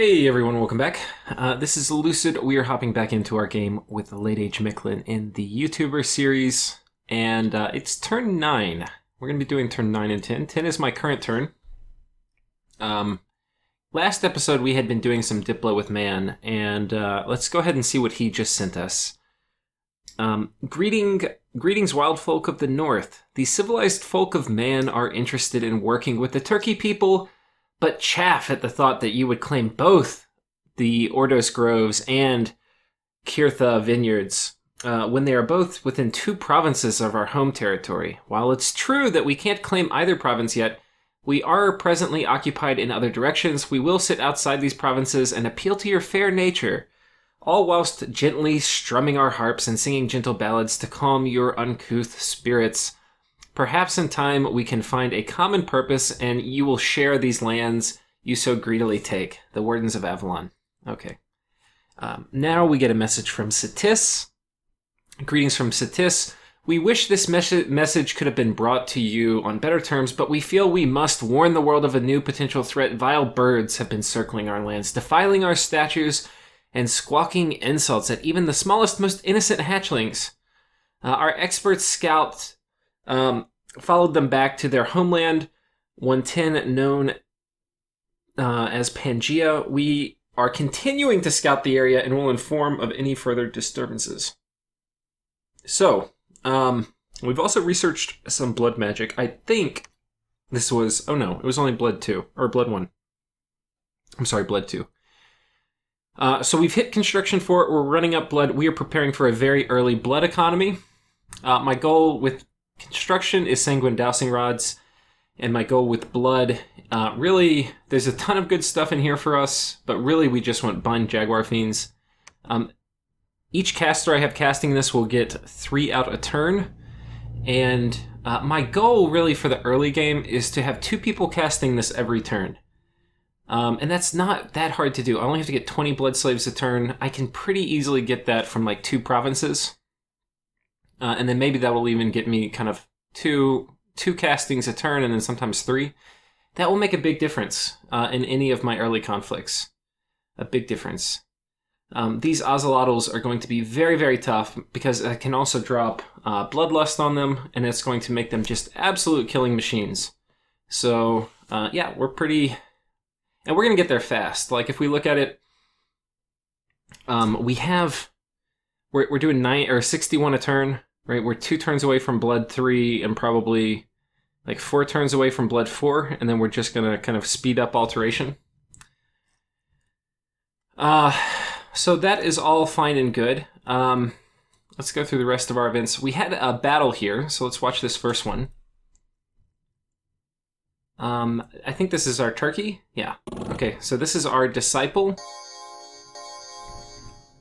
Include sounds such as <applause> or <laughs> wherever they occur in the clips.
Hey everyone, welcome back. Uh, this is Lucid. We are hopping back into our game with Late Age Mictlan in the YouTuber series, and uh, it's turn 9. We're going to be doing turn 9 and 10. 10 is my current turn. Um, last episode we had been doing some Diplo with Man, and uh, let's go ahead and see what he just sent us. Um, greeting, greetings, wild folk of the north. The civilized folk of man are interested in working with the turkey people but chaff at the thought that you would claim both the Ordos Groves and Kirtha vineyards uh, when they are both within two provinces of our home territory. While it's true that we can't claim either province yet, we are presently occupied in other directions. We will sit outside these provinces and appeal to your fair nature, all whilst gently strumming our harps and singing gentle ballads to calm your uncouth spirits. Perhaps in time we can find a common purpose and you will share these lands you so greedily take. The Wardens of Avalon. Okay. Um, now we get a message from C'Tis. Greetings from C'Tis. We wish this mes- message could have been brought to you on better terms, but we feel we must warn the world of a new potential threat. Vile birds have been circling our lands, defiling our statues, and squawking insults at even the smallest, most innocent hatchlings. Uh, our experts scout um, followed them back to their homeland, 110, known uh, as Pangaea. We are continuing to scout the area and will inform of any further disturbances. So, um, we've also researched some blood magic. I think this was, oh no, it was only blood 2, or blood 1. I'm sorry, blood 2. Uh, so we've hit construction for it. We're running up blood. We are preparing for a very early blood economy. Uh, my goal with Construction is sanguine dowsing rods, and my goal with blood, uh, really, there's a ton of good stuff in here for us, but really we just want bind jaguar fiends. Um, each caster I have casting this will get three out a turn, and uh, my goal really for the early game is to have two people casting this every turn. Um, and that's not that hard to do. I only have to get 20 blood slaves a turn. I can pretty easily get that from like two provinces. Uh, and then maybe that will even get me kind of two two castings a turn, and then sometimes three. That will make a big difference uh, in any of my early conflicts. A big difference. Um, these Ozelotls are going to be very, very tough because I can also drop uh, Bloodlust on them, and it's going to make them just absolute killing machines. So, uh, yeah, we're pretty. And we're going to get there fast. Like, if we look at it, um, we have. We're, we're doing nine or 61 a turn right? We're two turns away from blood three and probably like four turns away from blood four, and then we're just gonna kind of speed up alteration. Uh, so that is all fine and good. Um, let's go through the rest of our events. We had a battle here, so let's watch this first one. Um, I think this is our turkey. Yeah. Okay, so this is our disciple.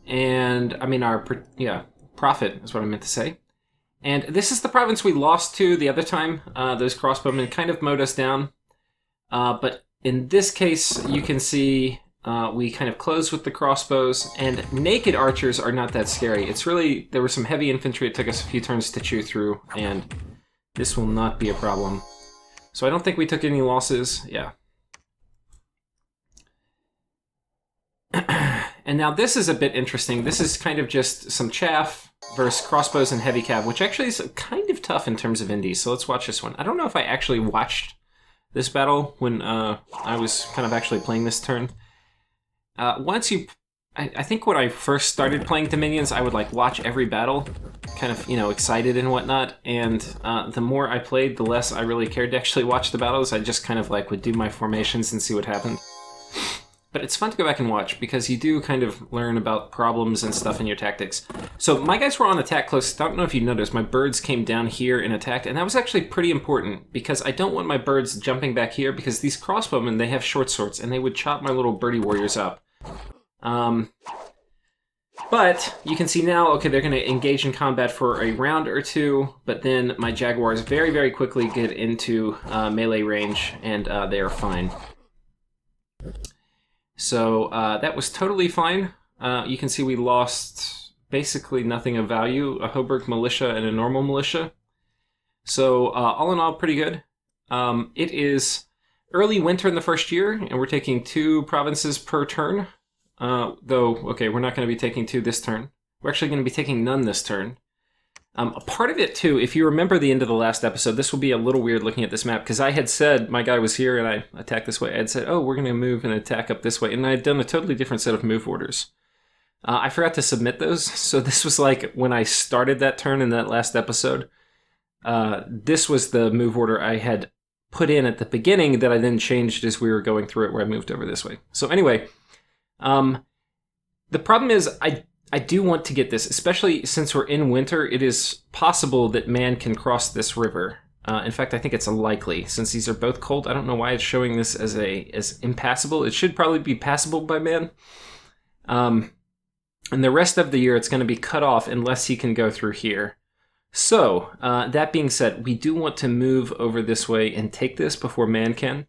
And, I mean, our, yeah, prophet is what I meant to say. And this is the province we lost to the other time. Uh, those crossbowmen kind of mowed us down. Uh, but in this case, you can see uh, we kind of closed with the crossbows, and naked archers are not that scary. It's really, there were some heavy infantry it took us a few turns to chew through, and this will not be a problem. So I don't think we took any losses. Yeah. And now this is a bit interesting. This is kind of just some chaff versus crossbows and heavy cav, which actually is kind of tough in terms of indies. So let's watch this one. I don't know if I actually watched this battle when uh, I was kind of actually playing this turn. Uh, once you, I, I, think when I first started playing Dominions, I would like watch every battle, kind of you know excited and whatnot. And uh, the more I played, the less I really cared to actually watch the battles. I just kind of like would do my formations and see what happened. But it's fun to go back and watch because you do kind of learn about problems and stuff in your tactics. So my guys were on attack close. I don't know if you noticed, my birds came down here and attacked, and that was actually pretty important because I don't want my birds jumping back here because these crossbowmen, they have short swords and they would chop my little birdie warriors up. Um, but you can see now, okay, they're going to engage in combat for a round or two, but then my jaguars very, very quickly get into uh, melee range and uh, they are fine. So uh, that was totally fine. Uh, you can see we lost basically nothing of value, a Hoburg militia and a normal militia. So uh, all in all, pretty good. Um, it is early winter in the first year, and we're taking two provinces per turn. Uh, though, okay, we're not going to be taking two this turn. We're actually going to be taking none this turn. Um, a part of it, too, if you remember the end of the last episode, this will be a little weird looking at this map, because I had said my guy was here and I attacked this way. I had said, oh, we're going to move and attack up this way, and I had done a totally different set of move orders. Uh, I forgot to submit those, <laughs> so this was like when I started that turn in that last episode. Uh, this was the move order I had put in at the beginning that I then changed as we were going through it, where I moved over this way. So anyway, um, the problem is I I do want to get this, especially since we're in winter. It is possible that man can cross this river. Uh, in fact, I think it's likely since these are both cold. I don't know why it's showing this as a as impassable. It should probably be passable by man. Um, and the rest of the year, it's going to be cut off unless he can go through here. So, uh, that being said, we do want to move over this way and take this before man can.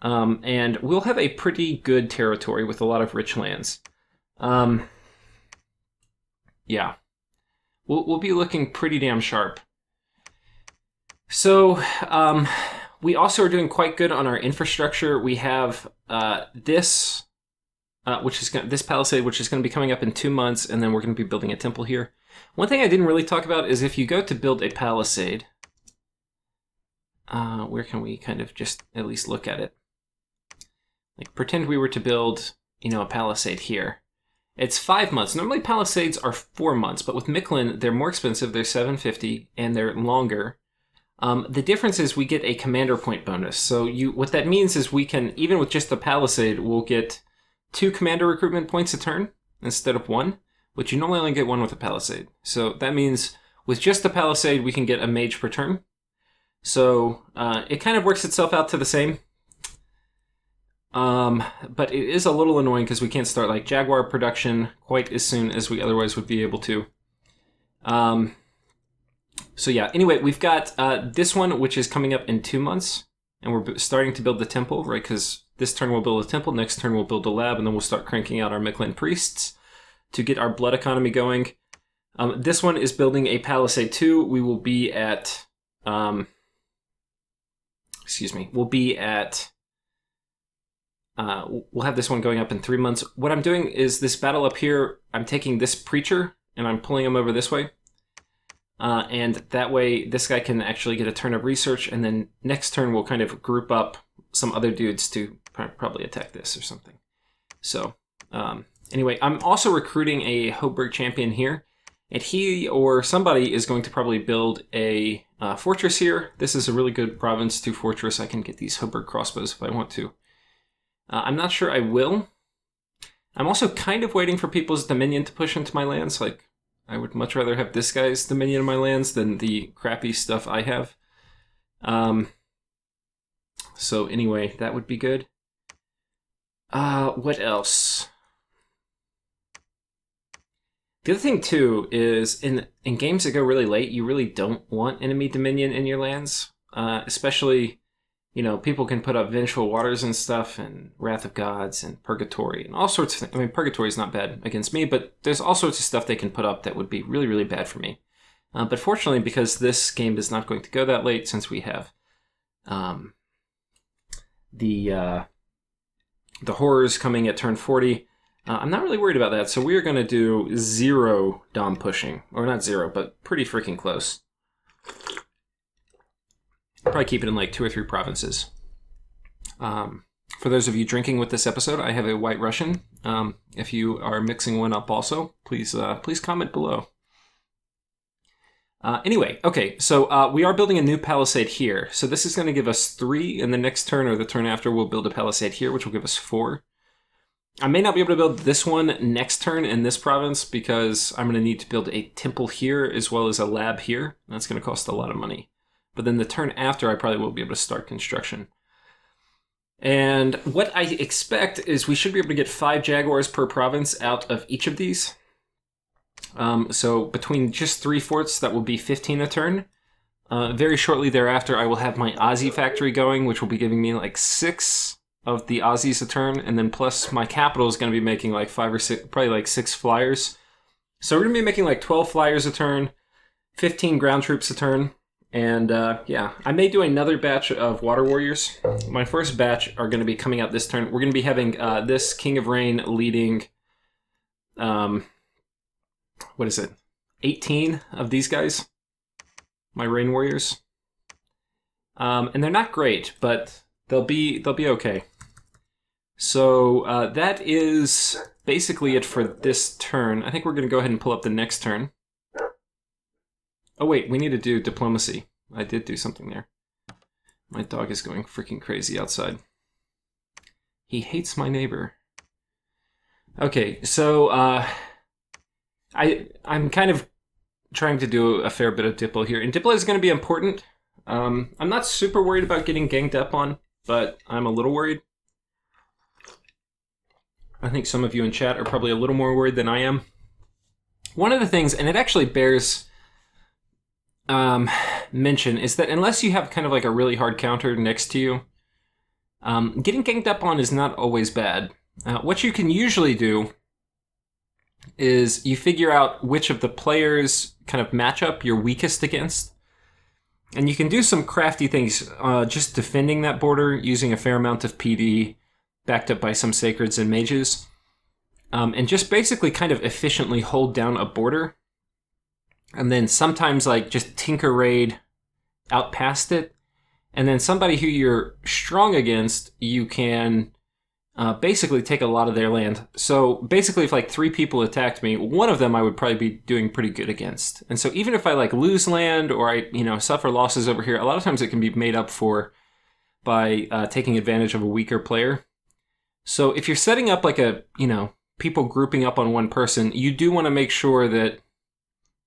Um, and we'll have a pretty good territory with a lot of rich lands. Um, yeah. We'll, we'll be looking pretty damn sharp. So, um, we also are doing quite good on our infrastructure. We have uh, this, uh, which is gonna, this palisade, which is going to be coming up in two months, and then we're going to be building a temple here. One thing I didn't really talk about is if you go to build a palisade, uh, where can we kind of just at least look at it? Like pretend we were to build, you know, a palisade here. It's five months. Normally palisades are four months, but with Mictlan, they're more expensive. They're 750 and they're longer. Um, the difference is we get a commander point bonus. So you, what that means is we can, even with just the palisade, we'll get two commander recruitment points a turn instead of one, which you normally only get one with a palisade. So that means with just the palisade, we can get a mage per turn. So uh, it kind of works itself out to the same. Um, but it is a little annoying because we can't start like Jaguar production quite as soon as we otherwise would be able to. Um, so yeah, anyway, we've got uh, this one, which is coming up in two months, and we're starting to build the temple, right? Because this turn we'll build a temple, next turn we'll build a lab, and then we'll start cranking out our Mictlan priests to get our blood economy going. Um, this one is building a palisade too. We will be at, um, excuse me, we'll be at uh, we'll have this one going up in three months. What I'm doing is this battle up here, I'm taking this preacher and I'm pulling him over this way. Uh, and that way this guy can actually get a turn of research and then next turn we'll kind of group up some other dudes to probably attack this or something. So um, anyway, I'm also recruiting a Hoburg champion here. And he or somebody is going to probably build a uh, fortress here. This is a really good province to fortress. I can get these Hoburg crossbows if I want to. Uh, I'm not sure I will. I'm also kind of waiting for people's Dominion to push into my lands. Like, I would much rather have this guy's Dominion in my lands than the crappy stuff I have. Um, so anyway, that would be good. Uh, what else? The other thing too is in in games that go really late, you really don't want enemy dominion in your lands, uh, especially you know, people can put up Vengeful Waters and stuff, and Wrath of Gods, and Purgatory, and all sorts of things. I mean, Purgatory is not bad against me, but there's all sorts of stuff they can put up that would be really, really bad for me. Uh, but fortunately, because this game is not going to go that late, since we have um, the uh, the horrors coming at turn 40, uh, I'm not really worried about that. So we are going to do zero Dom pushing, or not zero, but pretty freaking close. Probably keep it in like two or three provinces. Um, for those of you drinking with this episode, I have a White Russian. Um, if you are mixing one up, also please uh, please comment below. Uh, anyway, okay, so uh, we are building a new palisade here. So this is going to give us three, and the next turn or the turn after, we'll build a palisade here, which will give us four. I may not be able to build this one next turn in this province because I'm going to need to build a temple here as well as a lab here. That's going to cost a lot of money. But then the turn after, I probably will be able to start construction. And what I expect is we should be able to get five Jaguars per province out of each of these. Um, so between just three forts, that will be 15 a turn. Uh, very shortly thereafter, I will have my Aussie factory going, which will be giving me like six of the Aussies a turn, and then plus my capital is going to be making like five or six, probably like six flyers. So we're going to be making like 12 flyers a turn, 15 ground troops a turn, And uh, yeah, I may do another batch of Water Warriors. My first batch are going to be coming out this turn. We're going to be having uh, this King of Rain leading, um, what is it, 18 of these guys, my Rain Warriors. Um, and they're not great, but they'll be they'll be okay. So uh, that is basically it for this turn. I think we're going to go ahead and pull up the next turn. Oh wait, we need to do diplomacy. I did do something there. My dog is going freaking crazy outside. He hates my neighbor. Okay, so uh, I I'm kind of trying to do a fair bit of Diplo here, and Diplo is going to be important. Um, I'm not super worried about getting ganged up on, but I'm a little worried. I think some of you in chat are probably a little more worried than I am. One of the things, and it actually bears um, mention, is that unless you have kind of like a really hard counter next to you, um, getting ganged up on is not always bad. Uh, what you can usually do is you figure out which of the players kind of match up you're weakest against. And you can do some crafty things uh, just defending that border using a fair amount of PD backed up by some sacreds and mages. Um, and just basically kind of efficiently hold down a border. And then sometimes like just tinker raid out past it. And then somebody who you're strong against, you can uh, basically take a lot of their land. So basically, if like three people attacked me, one of them I would probably be doing pretty good against. And so even if I like lose land or I you know suffer losses over here, a lot of times it can be made up for by uh, taking advantage of a weaker player. So if you're setting up like a you know people grouping up on one person, you do want to make sure that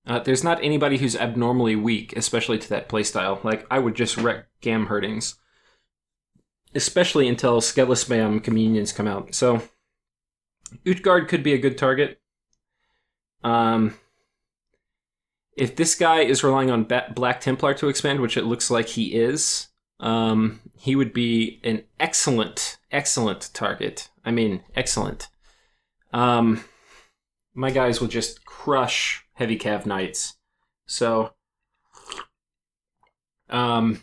uh, there's not anybody who's abnormally weak, especially to that playstyle. Like I would just wreck Gam Herdings especially until Skeletspam Communions come out. So Utgard could be a good target. Um, if this guy is relying on Black Templar to expand, which it looks like he is, um, he would be an excellent, excellent target. I mean, excellent. Um, my guys will just crush heavy cav knights. So, um,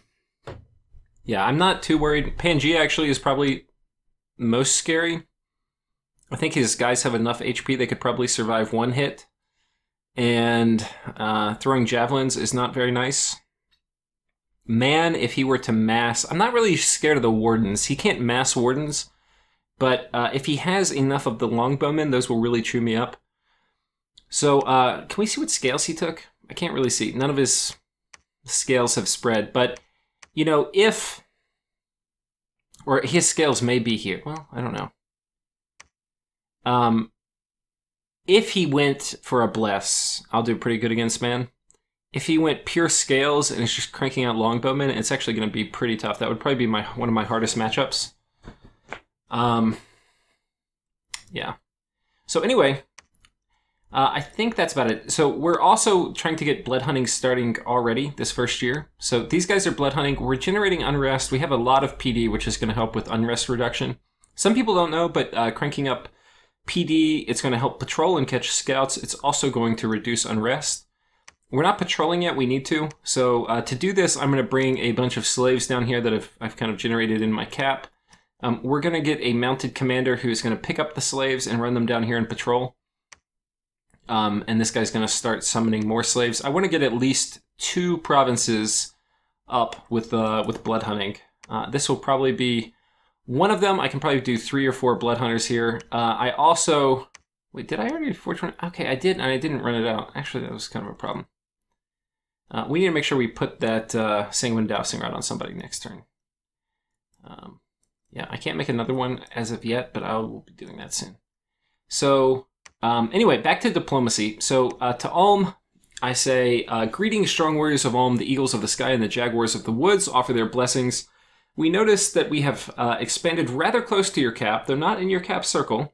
yeah, I'm not too worried. Pangaea actually is probably most scary. I think his guys have enough HP they could probably survive one hit. And uh, throwing javelins is not very nice. Man, if he were to mass, I'm not really scared of the wardens. He can't mass wardens, but uh, if he has enough of the longbowmen, those will really chew me up. So, uh, can we see what scales he took? I can't really see. None of his scales have spread, but you know, if or his scales may be here. Well, I don't know. Um, if he went for a bless, I'll do pretty good against man. If he went pure scales and is just cranking out longbowmen, it's actually going to be pretty tough. That would probably be my one of my hardest matchups. Um, yeah. So anyway, uh, I think that's about it. So we're also trying to get blood hunting starting already this first year. So these guys are blood hunting. We're generating unrest. We have a lot of PD, which is going to help with unrest reduction. Some people don't know, but uh, cranking up PD, it's going to help patrol and catch scouts. It's also going to reduce unrest. We're not patrolling yet. We need to. So uh, to do this, I'm going to bring a bunch of slaves down here that I've, I've kind of generated in my cap. Um, we're going to get a mounted commander who's going to pick up the slaves and run them down here and patrol. Um, and this guy's going to start summoning more slaves. I want to get at least two provinces up with uh, with blood hunting. Uh, this will probably be one of them. I can probably do three or four blood hunters here. Uh, I also wait. Did I already do 420? Okay, I did, and I didn't run it out. Actually, that was kind of a problem. Uh, we need to make sure we put that uh, sanguine dowsing rod on somebody next turn. Um, yeah, I can't make another one as of yet, but I will be doing that soon. So um, anyway, back to diplomacy. So uh, to Ulm, I say, uh, Greetings, strong warriors of Ulm, the eagles of the sky and the jaguars of the woods offer their blessings. We notice that we have uh, expanded rather close to your cap, though not in your cap circle.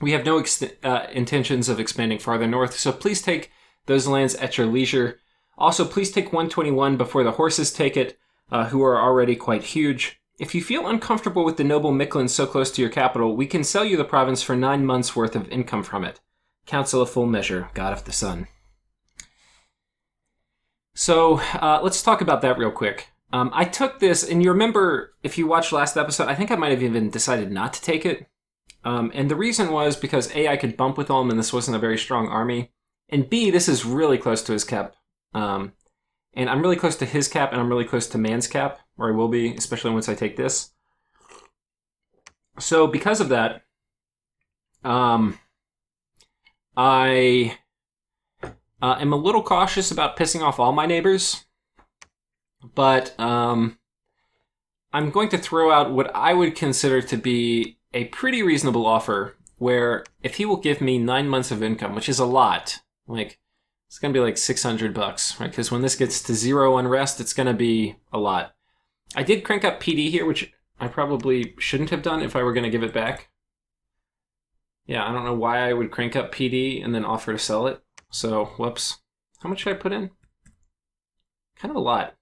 We have no ex- uh, intentions of expanding farther north, so please take those lands at your leisure. Also, please take 121 before the horses take it, uh, who are already quite huge. If you feel uncomfortable with the noble Mictlan so close to your capital, we can sell you the province for nine months' worth of income from it. Council of full measure, God of the Sun. So uh, let's talk about that real quick. Um, I took this, and you remember if you watched last episode, I think I might have even decided not to take it. Um, and the reason was because A, I could bump with Ulm, and this wasn't a very strong army. And B, this is really close to his cap. Um, and I'm really close to his cap, and I'm really close to man's cap, or I will be, especially once I take this. So because of that, um, I uh, am a little cautious about pissing off all my neighbors, but um, I'm going to throw out what I would consider to be a pretty reasonable offer. Where if he will give me nine months of income, which is a lot, like it's gonna be like 600 bucks, right? Because when this gets to zero unrest, it's gonna be a lot. I did crank up PD here, which I probably shouldn't have done if I were gonna give it back. Yeah, I don't know why I would crank up PD and then offer to sell it. So, whoops. How much should I put in? Kind of a lot.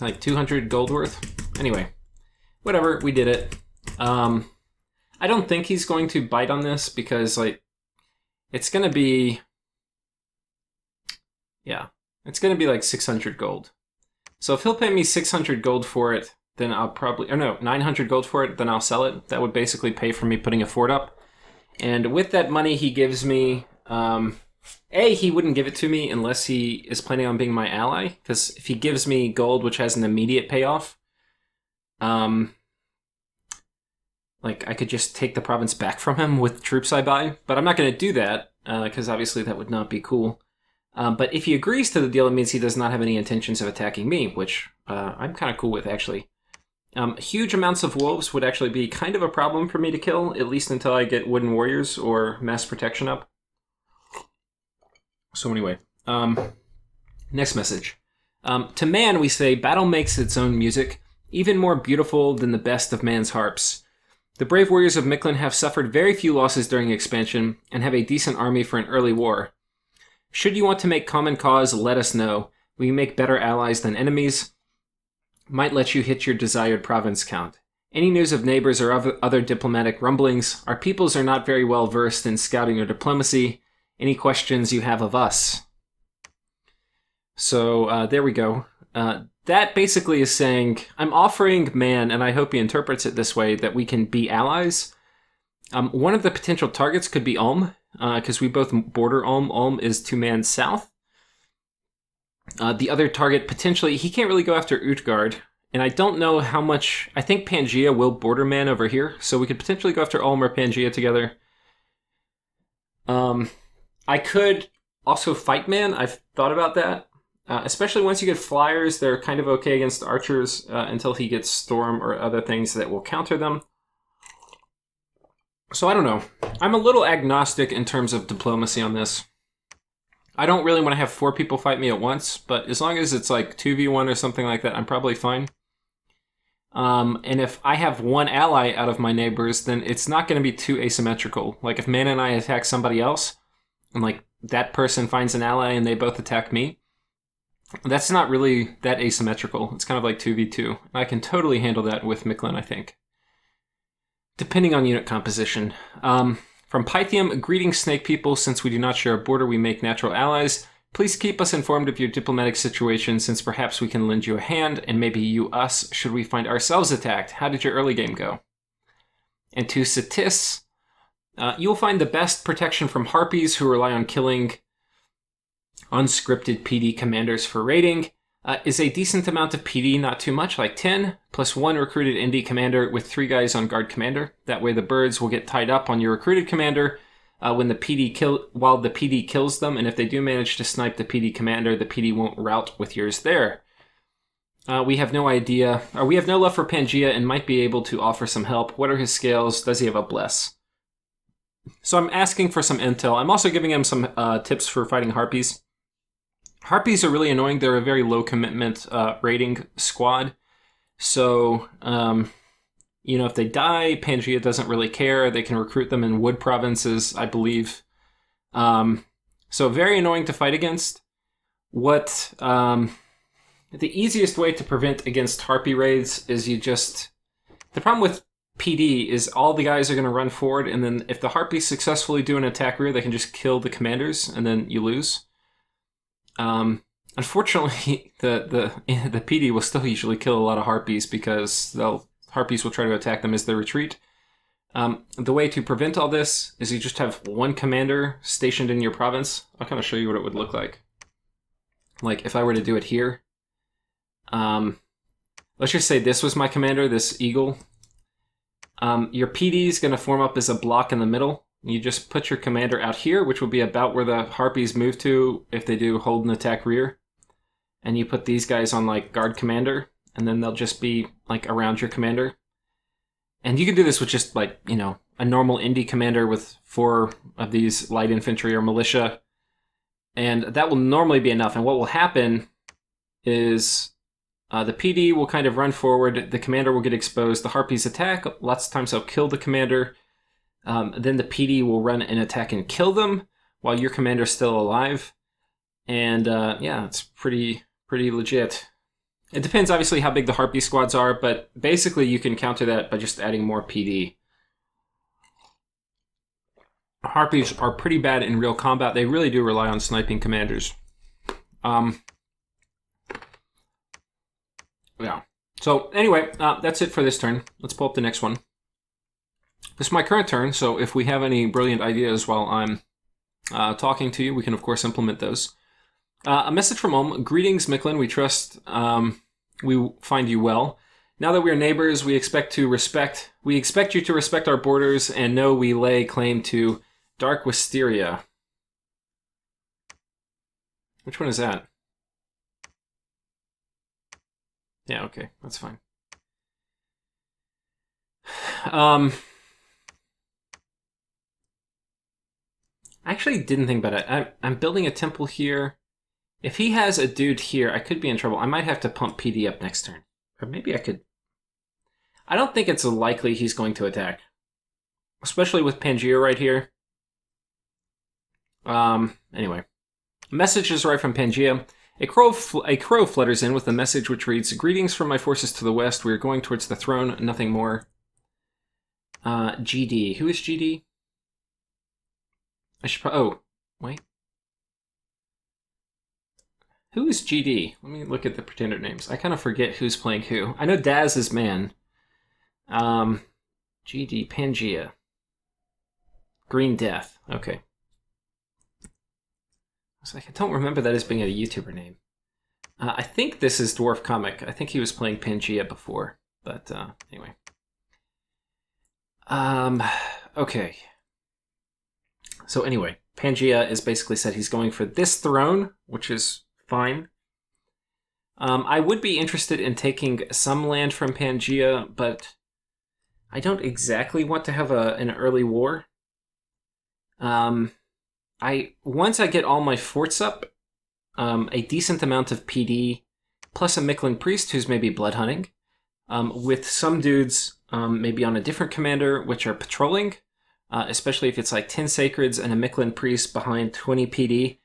Like 200 gold worth. Anyway, whatever, we did it. Um, I don't think he's going to bite on this because, like, it's going to be. Yeah, it's going to be like 600 gold. So if he'll pay me 600 gold for it, then I'll probably. Or no, 900 gold for it, then I'll sell it. That would basically pay for me putting a fort up. And with that money, he gives me. Um, a, he wouldn't give it to me unless he is planning on being my ally. Because if he gives me gold, which has an immediate payoff, um, like I could just take the province back from him with troops I buy. But I'm not going to do that because uh, obviously that would not be cool. Um, but if he agrees to the deal, it means he does not have any intentions of attacking me, which uh, I'm kind of cool with actually. Um, huge amounts of wolves would actually be kind of a problem for me to kill, at least until I get wooden warriors or mass protection up. So anyway, um, next message. Um, to man, we say, battle makes its own music, even more beautiful than the best of man's harps. The brave warriors of Mictlan have suffered very few losses during expansion and have a decent army for an early war. Should you want to make common cause, let us know. We make better allies than enemies. Might let you hit your desired province count. Any news of neighbors or other diplomatic rumblings? Our peoples are not very well versed in scouting or diplomacy any questions you have of us. So uh, there we go. Uh, that basically is saying I'm offering man, and I hope he interprets it this way, that we can be allies. Um, one of the potential targets could be Ulm, because uh, we both border Ulm. Ulm is two man south. Uh, the other target potentially he can't really go after Utgard, and I don't know how much. I think Pangaea will border man over here, so we could potentially go after Ulm or Pangaea together. Um, I could also fight man. I've thought about that. Uh, especially once you get flyers, they're kind of okay against archers uh, until he gets storm or other things that will counter them. So I don't know. I'm a little agnostic in terms of diplomacy on this. I don't really want to have four people fight me at once, but as long as it's like 2v1 or something like that, I'm probably fine. Um, and if I have one ally out of my neighbors, then it's not going to be too asymmetrical. Like if Man and I attack somebody else, and like that person finds an ally and they both attack me, that's not really that asymmetrical. It's kind of like 2v2. I can totally handle that with Mictlan, I think. Depending on unit composition. Um, from Pythium, greetings, snake people. Since we do not share a border, we make natural allies. Please keep us informed of your diplomatic situation, since perhaps we can lend you a hand, and maybe you us, should we find ourselves attacked. How did your early game go? And to C'Tis, uh, you'll find the best protection from harpies who rely on killing unscripted PD commanders for raiding. Uh, is a decent amount of PD, not too much, like 10, plus one recruited indie commander with three guys on guard commander. That way the birds will get tied up on your recruited commander uh, when the PD kill while the PD kills them, and if they do manage to snipe the PD commander, the PD won't rout with yours there. Uh, we have no idea, or we have no love for Pangaea and might be able to offer some help. What are his scales? Does he have a bless? So I'm asking for some intel. I'm also giving him some uh, tips for fighting harpies. Harpies are really annoying. They're a very low commitment uh, raiding squad. So, um, you know, if they die, Pangaea doesn't really care. They can recruit them in wood provinces, I believe. Um, so very annoying to fight against. What um, the easiest way to prevent against harpy raids is you just the problem with PD is all the guys are going to run forward, and then if the Harpies successfully do an attack rear, they can just kill the commanders, and then you lose. Um, unfortunately, <laughs> the, the <laughs> the PD will still usually kill a lot of harpies because they'll harpies will try to attack them as they retreat. Um, the way to prevent all this is you just have one commander stationed in your province. I'll kind of show you what it would look like. Like if I were to do it here, um, let's just say this was my commander, this eagle. Um, your PD is going to form up as a block in the middle. You just put your commander out here, which will be about where the harpies move to if they do hold and attack rear. And you put these guys on like guard commander, and then they'll just be like around your commander. And you can do this with just like, you know, a normal indie commander with four of these light infantry or militia. And that will normally be enough. And what will happen is uh, the PD will kind of run forward, the commander will get exposed, the Harpies attack, lots of times they'll kill the commander. Um, then the PD will run an attack and kill them while your commander's still alive. And uh, yeah, it's pretty pretty legit. It depends, obviously, how big the Harpy squads are, but basically you can counter that by just adding more PD. Harpies are pretty bad in real combat. They really do rely on sniping commanders. Um, yeah. So anyway, uh, that's it for this turn. Let's pull up the next one. This is my current turn, so if we have any brilliant ideas while I'm uh, talking to you, we can of course implement those. Uh, a message from home. Greetings, Mictlan. We trust um, we find you well. Now that we are neighbors, we expect to respect. We expect you to respect our borders and know we lay claim to Dark Wisteria. Which one is that? Yeah, okay, that's fine. <sighs> Um, I actually didn't think about it. I, I'm building a temple here. If he has a dude here, I could be in trouble. I might have to pump PD up next turn. Or maybe I could... I don't think it's likely he's going to attack. Especially with Pangaea right here. Um, anyway. Message is right from Pangaea. A crow, a crow flutters in with a message which reads, Greetings from my forces to the west. We are going towards the throne. Nothing more. Uh, GD. Who is GD? I should pro- Oh, wait. Who is GD? Let me look at the pretender names. I kind of forget who's playing who. I know Daz is man. Um, GD Pangaea. Green Death. Okay. I was like, I don't remember that as being a YouTuber name. Uh, I think this is Dwarf Comic. I think he was playing Pangaea before. But uh, anyway. Um, okay. So anyway, Pangaea is basically said he's going for this throne, which is fine. Um, I would be interested in taking some land from Pangaea, but I don't exactly want to have a, an early war. Um, I once I get all my forts up, um, a decent amount of PD, plus a Mictlan priest who's maybe blood hunting, um, with some dudes um, maybe on a different commander which are patrolling, uh, especially if it's like 10 sacreds and a Mictlan priest behind 20 PD.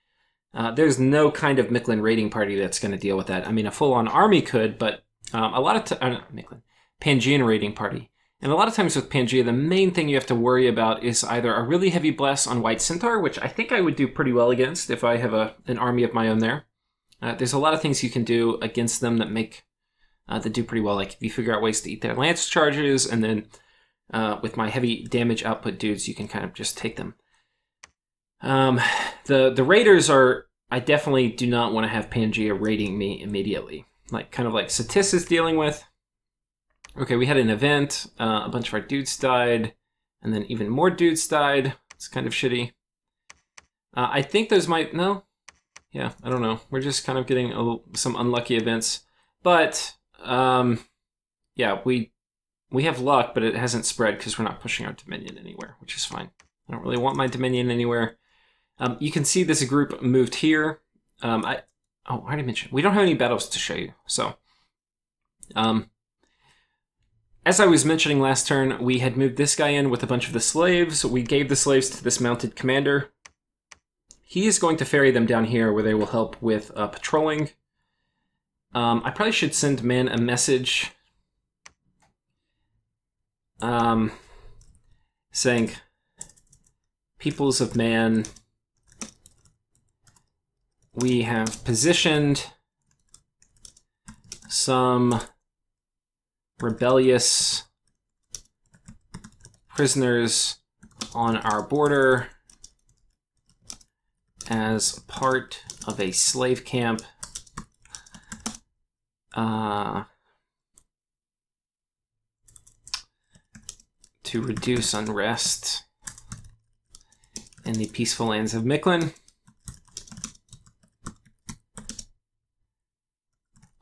Uh, there's no kind of Mictlan raiding party that's going to deal with that. I mean, a full-on army could, but um, a lot of t- uh, Mictlan Pangean raiding party. And a lot of times with Pangaea, the main thing you have to worry about is either a really heavy bless on White Centaur, which I think I would do pretty well against if I have a an army of my own there. Uh, there's a lot of things you can do against them that make uh, that do pretty well. Like if you figure out ways to eat their lance charges, and then uh, with my heavy damage output dudes, you can kind of just take them. Um, the the raiders are. I definitely do not want to have Pangaea raiding me immediately. Like kind of like C'Tis is dealing with. Okay, we had an event. Uh, a bunch of our dudes died, and then even more dudes died. It's kind of shitty. Uh, I think those might no. Yeah, I don't know. We're just kind of getting a, some unlucky events, but um, yeah, we we have luck, but it hasn't spread because we're not pushing our Dominion anywhere, which is fine. I don't really want my Dominion anywhere. Um, you can see this group moved here. Um, I oh, I already mentioned we don't have any battles to show you. So, um, as I was mentioning last turn, we had moved this guy in with a bunch of the slaves. We gave the slaves to this mounted commander. He is going to ferry them down here where they will help with uh, patrolling. Um, I probably should send men a message um, saying, Peoples of Man, we have positioned some rebellious prisoners on our border as part of a slave camp. Uh, to reduce unrest in the peaceful lands of Mictlan.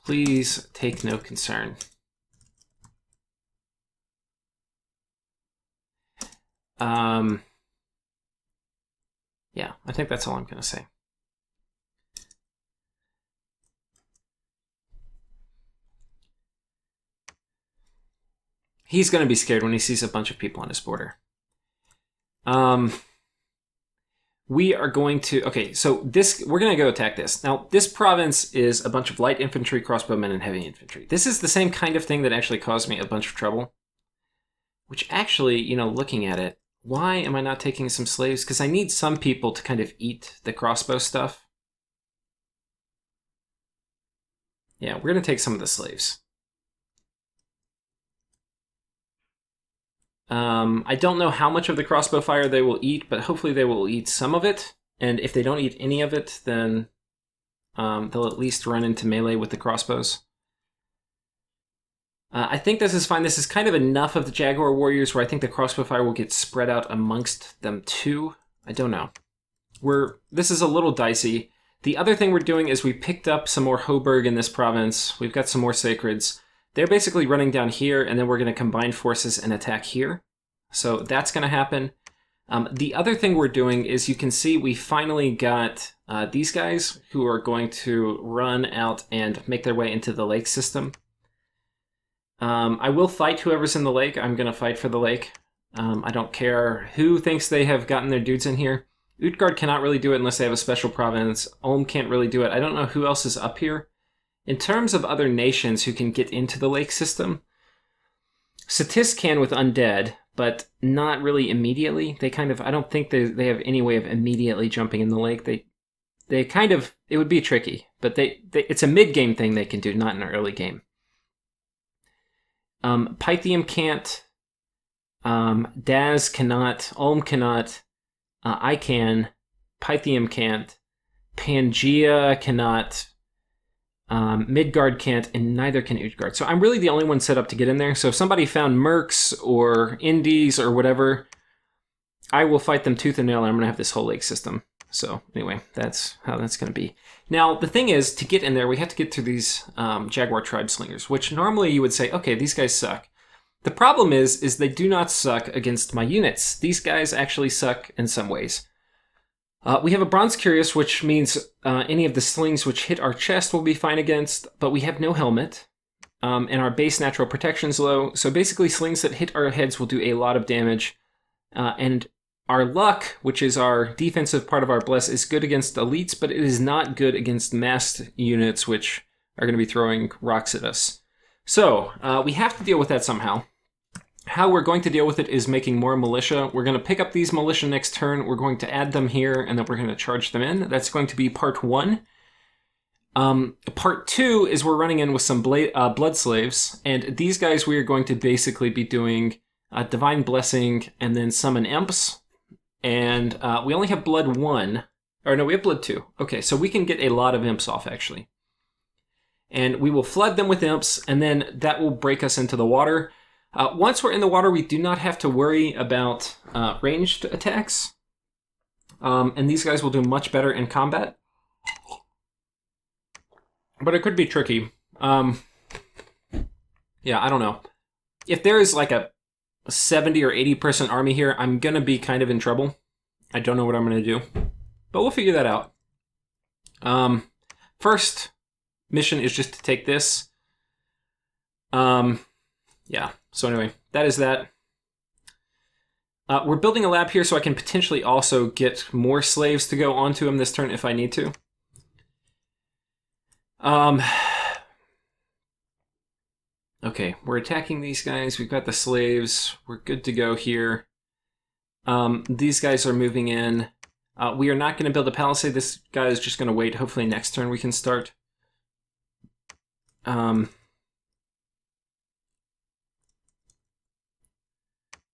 Please take no concern. Um, yeah, I think that's all I'm going to say. He's going to be scared when he sees a bunch of people on his border. Um, we are going to okay so this we're going to go attack this. Now this province is a bunch of light infantry crossbowmen and heavy infantry. This is the same kind of thing that actually caused me a bunch of trouble which actually you know looking at it why am i not taking some slaves? Because i need some people to kind of eat the crossbow stuff. Yeah we're going to take some of the slaves Um, I don't know how much of the crossbow fire they will eat, but hopefully they will eat some of it. And if they don't eat any of it, then um, they'll at least run into melee with the crossbows. Uh, I think this is fine. This is kind of enough of the Jaguar Warriors where I think the crossbow fire will get spread out amongst them too. I don't know. We're This is a little dicey. The other thing we're doing is we picked up some more Hoburg in this province. We've got some more Sacreds. They're basically running down here, and then we're going to combine forces and attack here. So that's going to happen. Um, the other thing we're doing is you can see we finally got uh, these guys who are going to run out and make their way into the lake system. Um, I will fight whoever's in the lake. I'm going to fight for the lake. Um, I don't care who thinks they have gotten their dudes in here. Utgard cannot really do it unless they have a special province. Ulm can't really do it. I don't know who else is up here. In terms of other nations who can get into the lake system, C'Tis can with undead, but not really immediately. They kind of I don't think they they have any way of immediately jumping in the lake. They they kind of it would be tricky, but they, they it's a mid game thing they can do, not in an early game. Um, Pythium can't. Um, Daz cannot. Ulm cannot. Uh, I can. Pythium can't. Pangea cannot. Um, Midgard can't, and neither can Utgard. So I'm really the only one set up to get in there. So if somebody found Mercs or Indies or whatever, I will fight them tooth and nail, and I'm going to have this whole lake system. So anyway, that's how that's going to be. Now, the thing is, to get in there, we have to get through these um, Jaguar Tribe Slingers, which normally you would say, okay, these guys suck. The problem is, is they do not suck against my units. These guys actually suck in some ways. Uh, we have a Bronze Cuirass, which means uh, any of the slings which hit our chest will be fine against, but we have no helmet. Um, and our base natural protection is low. So basically, slings that hit our heads will do a lot of damage. Uh, and our luck, which is our defensive part of our bless, is good against elites, but it is not good against massed units, which are going to be throwing rocks at us. So uh, we have to deal with that somehow. How we're going to deal with it is making more militia. We're going to pick up these militia next turn. We're going to add them here, and then we're going to charge them in. That's going to be part one. Um, part two is we're running in with some bla- uh, blood slaves, and these guys we are going to basically be doing uh, divine blessing and then summon imps. And uh, we only have blood one, or no, we have blood two. Okay, so we can get a lot of imps off actually. And we will flood them with imps, and then that will break us into the water. Uh, once we're in the water, we do not have to worry about uh, ranged attacks. Um, and these guys will do much better in combat. But it could be tricky. Um, yeah, I don't know. If there is like a 70 or 80 person army here, I'm going to be kind of in trouble. I don't know what I'm going to do. But we'll figure that out. Um, first mission is just to take this. Um, yeah. So anyway, that is that. Uh, we're building a lab here so I can potentially also get more slaves to go onto him this turn if I need to. Um, <sighs> okay, we're attacking these guys. We've got the slaves. We're good to go here. Um, these guys are moving in. Uh, we are not going to build a palisade. This guy is just going to wait. Hopefully next turn we can start. Um,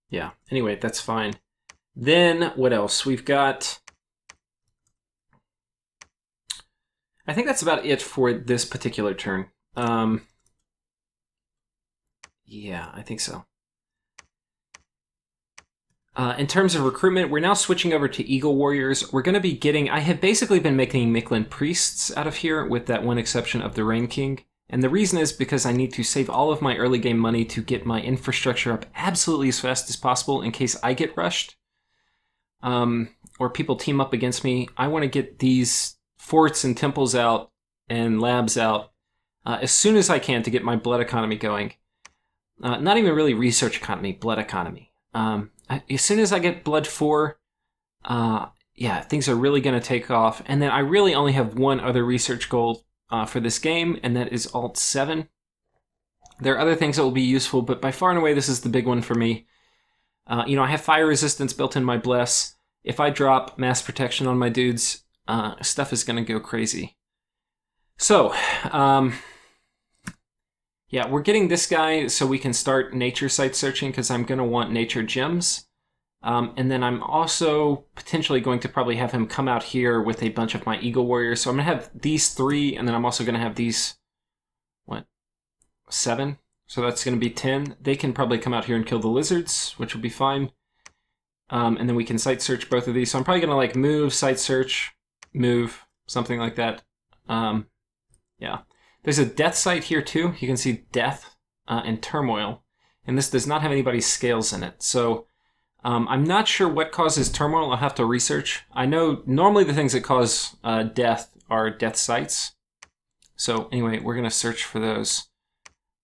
yeah, anyway, that's fine. Then what else? We've got... I think that's about it for this particular turn. Um, yeah, I think so. Uh, in terms of recruitment, we're now switching over to Eagle Warriors. We're going to be getting. I have basically been making Mictlan priests out of here, with that one exception of the Rain King. And the reason is because I need to save all of my early game money to get my infrastructure up absolutely as fast as possible in case I get rushed um, or people team up against me. I want to get these forts and temples out and labs out uh, as soon as I can to get my blood economy going. Uh, not even really research economy, blood economy. Um, as soon as I get blood four, uh, yeah, things are really going to take off. And then I really only have one other research goal uh, for this game, and that is Alt 7. There are other things that will be useful, but by far and away, this is the big one for me. Uh, you know, I have fire resistance built in my Bless. If I drop mass protection on my dudes, uh, stuff is going to go crazy. So, um, yeah, we're getting this guy so we can start nature site searching because I'm going to want nature gems. Um, and then I'm also potentially going to probably have him come out here with a bunch of my Eagle Warriors. So I'm going to have these three, and then I'm also going to have these, what, seven? So that's going to be 10. They can probably come out here and kill the lizards, which will be fine. Um, and then we can site search both of these. So I'm probably going to like move, site search, move, something like that. Um, yeah. There's a death site here too. You can see death uh, and turmoil, and this does not have anybody's scales in it. So um, I'm not sure what causes turmoil. I'll have to research. I know normally the things that cause uh, death are death sites. So anyway, we're gonna search for those.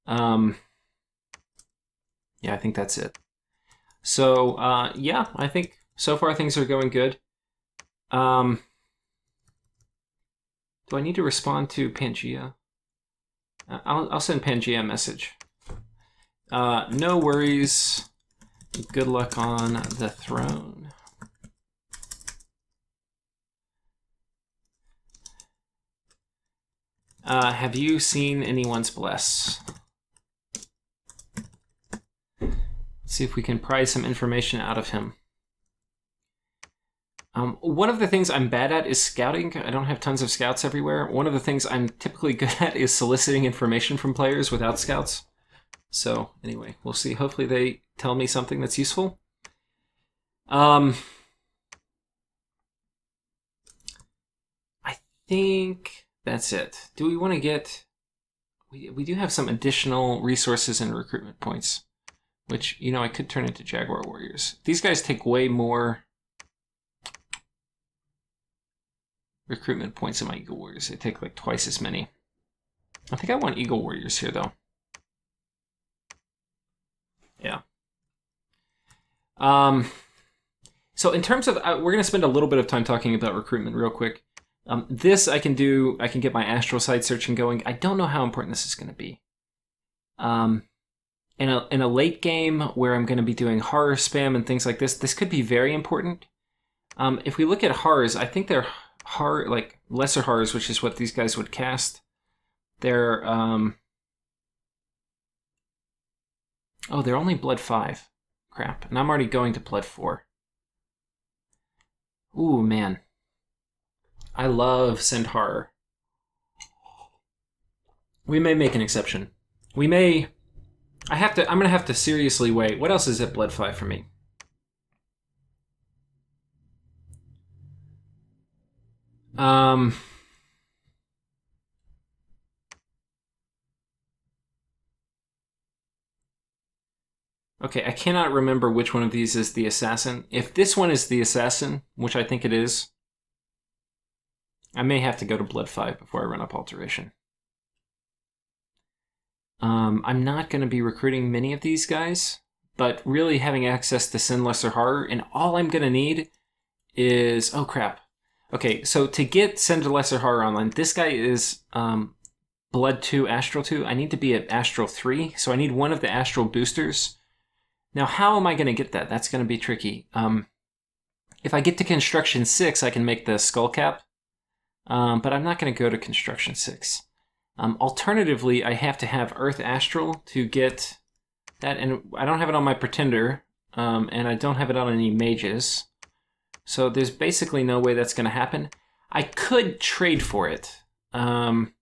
Um, yeah, I think that's it. So uh, yeah, I think so far things are going good. Um, do I need to respond to Pangaea? Uh, I'll, I'll send Pangaea a message. Uh, no worries. Good luck on the throne. Uh, have you seen anyone's bless? Let's see if we can pry some information out of him. Um, one of the things I'm bad at is scouting. I don't have tons of scouts everywhere. One of the things I'm typically <laughs> good at is soliciting information from players without scouts. So anyway, we'll see. Hopefully they tell me something that's useful. Um, I think that's it. Do we want to get... We, we do have some additional resources and recruitment points, which, you know, I could turn into Jaguar Warriors. These guys take way more recruitment points in my Eagle Warriors. They take like twice as many. I think I want Eagle Warriors here though. Yeah. Um, so in terms of, uh, we're going to spend a little bit of time talking about recruitment real quick. Um, this I can do, I can get my astral site searching going. I don't know how important this is going to be. Um, in a, in a late game where I'm going to be doing horror spam and things like this, this could be very important. Um, if we look at horrors, I think they're hard like lesser horrors, which is what these guys would cast. They're um Oh, they're only blood five. Crap. And I'm already going to blood four. Ooh, man. I love send horror. We may make an exception. We may I have to I'm gonna have to seriously wait. What else is at blood five for me? Um, okay, I cannot remember which one of these is the assassin. If this one is the assassin, which I think it is, I may have to go to Blood 5 before I run up Alteration. Um, I'm not going to be recruiting many of these guys, but really having access to Send Lesser Horror, and all I'm going to need is... Oh, crap. Okay, so to get Send Lesser Horror online, this guy is um, Blood 2, Astral 2. I need to be at Astral 3, so I need one of the Astral boosters. Now, how am I going to get that? That's going to be tricky. Um, if I get to construction six, I can make the skull cap. Um, but I'm not going to go to construction six. Um, alternatively, I have to have Earth Astral to get that, and I don't have it on my Pretender, um, and I don't have it on any mages. So there's basically no way that's going to happen. I could trade for it. Um,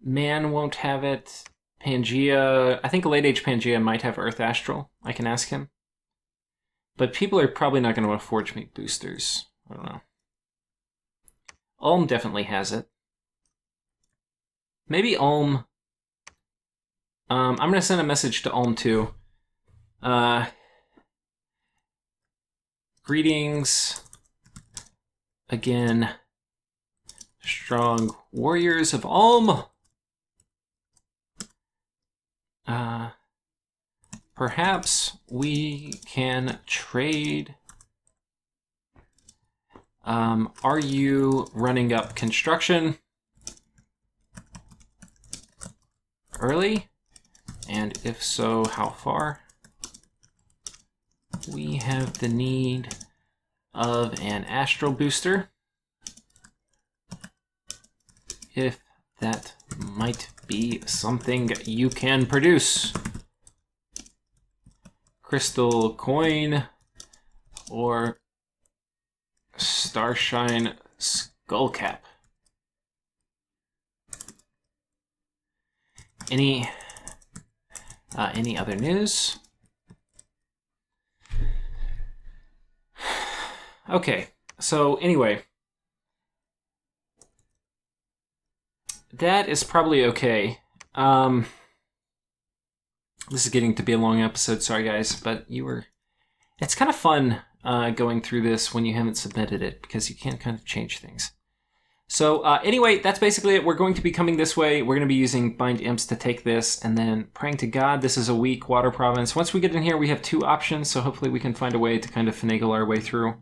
Man won't have it. Pangaea, I think a late age Pangaea might have Earth Astral. I can ask him. But people are probably not going to want to forge me boosters. I don't know. Ulm definitely has it. Maybe Ulm. Um, I'm going to send a message to Ulm too. Uh, greetings again, strong warriors of Ulm. Uh, perhaps we can trade. Um, are you running up construction early? And if so, how far? We have the need of an astral booster. If that might be something you can produce. Crystal coin or Starshine Skullcap. Any uh, any other news? <sighs> Okay, so anyway, that is probably okay. Um, this is getting to be a long episode, sorry guys, but you were. It's kind of fun uh, going through this when you haven't submitted it because you can kind of change things. So uh, anyway, that's basically it. We're going to be coming this way. We're going to be using Bind Imps to take this and then praying to God. This is a weak water province. Once we get in here, we have two options, so hopefully we can find a way to kind of finagle our way through.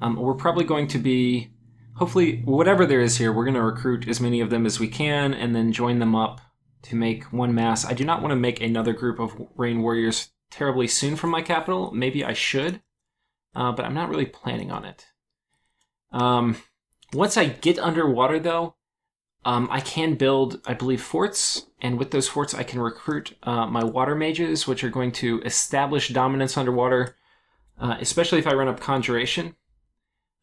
Um, we're probably going to be hopefully, whatever there is here, we're going to recruit as many of them as we can and then join them up to make one mass. I do not want to make another group of Rain Warriors terribly soon from my capital. Maybe I should, uh, but I'm not really planning on it. Um, once I get underwater, though, um, I can build, I believe, forts, and with those forts, I can recruit uh, my water mages, which are going to establish dominance underwater, uh, especially if I run up conjuration.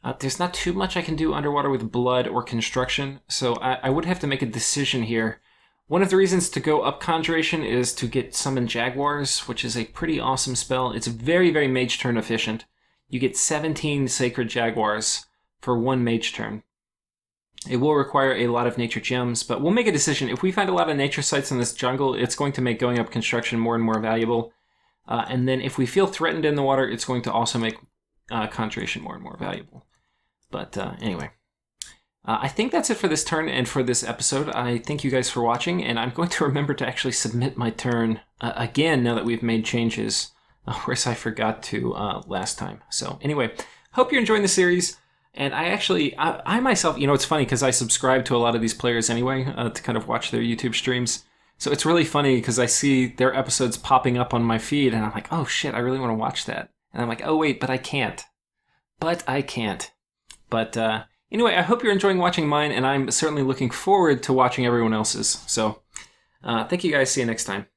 Uh, there's not too much I can do underwater with blood or construction, so I, I, would have to make a decision here. One of the reasons to go up Conjuration is to get Summon Jaguars, which is a pretty awesome spell. It's very, very mage turn efficient. You get 17 Sacred Jaguars for one mage turn. It will require a lot of nature gems, but we'll make a decision. If we find a lot of nature sites in this jungle, it's going to make going up construction more and more valuable. Uh, and then if we feel threatened in the water, it's going to also make uh, Conjuration more and more valuable. But uh, anyway, uh, I think that's it for this turn and for this episode. I thank you guys for watching, and I'm going to <laughs> remember to actually submit my turn uh, again now that we've made changes, <laughs> whereas I forgot to uh, last time. So anyway, hope you're enjoying the series. And I actually, I, I myself, you know, it's funny because I subscribe to a lot of these players anyway uh, to kind of watch their YouTube streams. So it's really funny because I see their episodes popping up on my feed, and I'm like, oh shit, I really want to watch that. And I'm like, oh wait, but I can't. But I can't. But uh, anyway, I hope you're enjoying watching mine, and I'm certainly looking forward to watching everyone else's. So uh, thank you guys. See you next time.